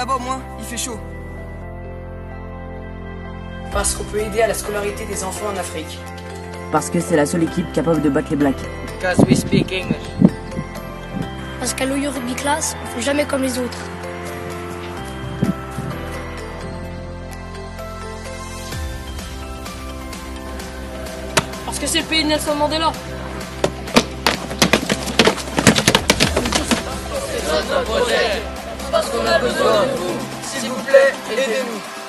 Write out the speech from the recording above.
là-bas au moins, il fait chaud. Parce qu'on peut aider à la scolarité des enfants en Afrique. Parce que c'est la seule équipe capable de battre les Blacks. Because we speak English. Parce qu'à l'Oyo Rugby Class, on fait jamais comme les autres. Parce que c'est le pays de Nelson Mandela qu'on a besoin de vous. S'il vous plaît, aidez-nous.